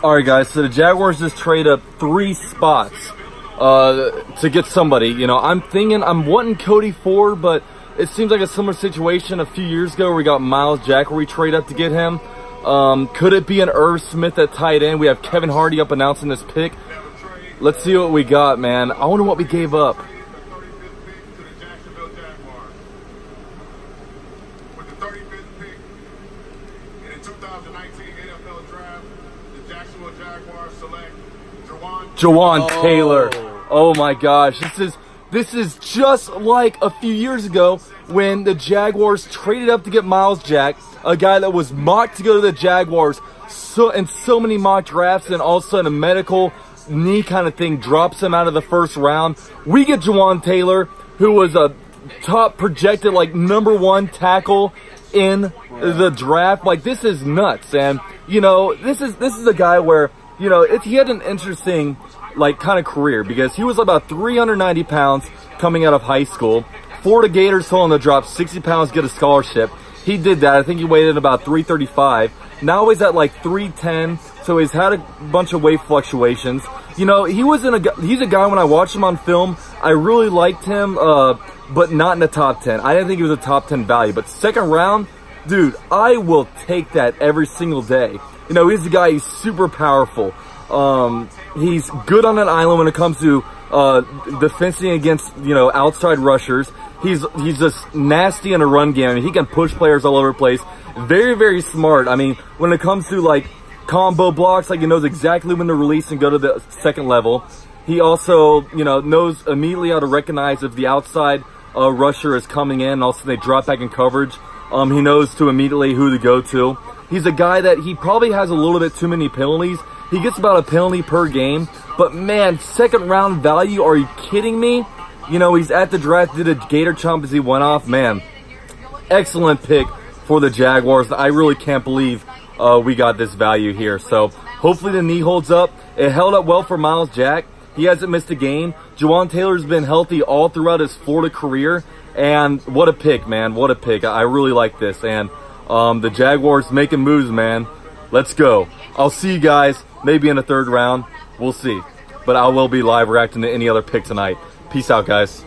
All right, guys. So the Jaguars just trade up three spots uh, to get somebody. You know, I'm thinking I'm wanting Cody Ford, but it seems like a similar situation a few years ago where we got Myles Jack where we trade up to get him. Um, could it be an Irv Smith at tight end? We have Kevin Hardy up announcing this pick. Let's see what we got, man. I wonder what we gave up. Jawaan oh. Taylor. Oh my gosh, this is this is just like a few years ago when the Jaguars traded up to get Myles Jack, a guy that was mocked to go to the Jaguars so in so many mock drafts, and all of a sudden a medical knee kind of thing drops him out of the first round. We get Jawaan Taylor, who was a top projected like number one tackle in the draft. Like this is nuts, and you know this is this is a guy where you know, he had an interesting, like, kind of career because he was about 390 pounds coming out of high school. Florida Gators told him to drop 60 pounds, get a scholarship. He did that. I think he weighed in about 335. Now he's at like 310, so he's had a bunch of weight fluctuations. You know, he was in a, he's a guy when I watched him on film, I really liked him, uh, but not in the top 10. I didn't think he was a top 10 value, but second round, dude, I will take that every single day. You know, he's the guy, he's super powerful. Um, he's good on an island when it comes to uh, defending against, you know, outside rushers. He's he's just nasty in a run game. I mean, he can push players all over the place. Very, very smart. I mean, when it comes to, like, combo blocks, like, he knows exactly when to release and go to the second level. He also, you know, knows immediately how to recognize if the outside uh, rusher is coming in. Also, they drop back in coverage. Um, he knows to immediately who to go to. He's a guy that he probably has a little bit too many penalties. He gets about a penalty per game. But man, second round value, are you kidding me? You know, he's at the draft, did a gator chomp as he went off. Man, excellent pick for the Jaguars. I really can't believe uh, we got this value here. So hopefully the knee holds up. It held up well for Myles Jack. He hasn't missed a game. Jawaan Taylor's been healthy all throughout his Florida career. And what a pick, man. What a pick. I really like this. And um, the Jaguars making moves, man. Let's go. I'll see you guys maybe in the third round. We'll see. But I will be live reacting to any other pick tonight. Peace out, guys.